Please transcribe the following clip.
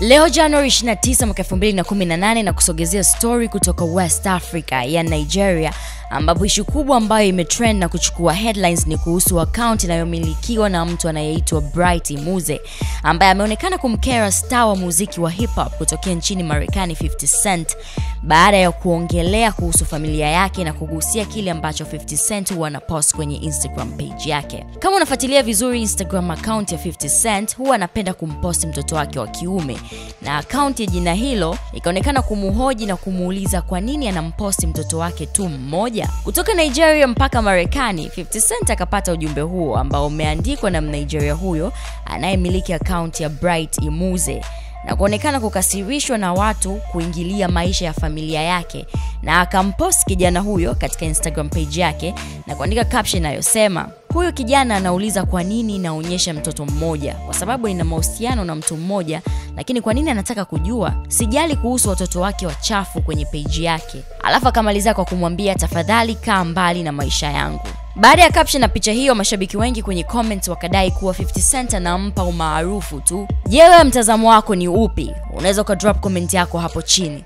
Leo Januari 29 mwaka 2018 na kusogezea story kutoka West Africa ya Nigeria ambapo ishu kubwa ambayo imetrend na kuchukua headlines ni kuhusu akaunti inayomilikiwa na mtu anayeitwa Bright Muze ambaye ameonekana kumkera star wa muziki wa hip hop kutokea nchini Marekani 50 Cent baada ya kuongelea kuhusu familia yake na kugusia kile ambacho 50 Cent huwa anapost kwenye Instagram page yake. Kama unafuatilia vizuri Instagram account ya 50 Cent, huwa anapenda kumposti mtoto wake wa kiume, na akaunti ya jina hilo ikaonekana kumuhoji na kumuuliza kwa nini anamposti mtoto wake tu mmoja. Kutoka Nigeria mpaka Marekani, 50 Cent akapata ujumbe huo ambao umeandikwa na Mnigeria huyo anayemiliki akaunti ya Bright Imuze na kuonekana kukasirishwa na watu kuingilia maisha ya familia yake, na akampost kijana huyo katika Instagram page yake na kuandika caption inayosema huyo kijana anauliza kwa nini naonyesha mtoto mmoja, kwa sababu nina mahusiano na mtu mmoja, lakini kwa nini anataka kujua? Sijali kuhusu watoto wake wachafu kwenye peji yake. Alafu akamaliza kwa kumwambia tafadhali kaa mbali na maisha yangu. Baada ya caption na picha hiyo, mashabiki wengi kwenye comments wakadai kuwa 50 Cent anampa umaarufu tu. Je, wewe mtazamo wako ni upi? Unaweza ukadrop comment yako hapo chini.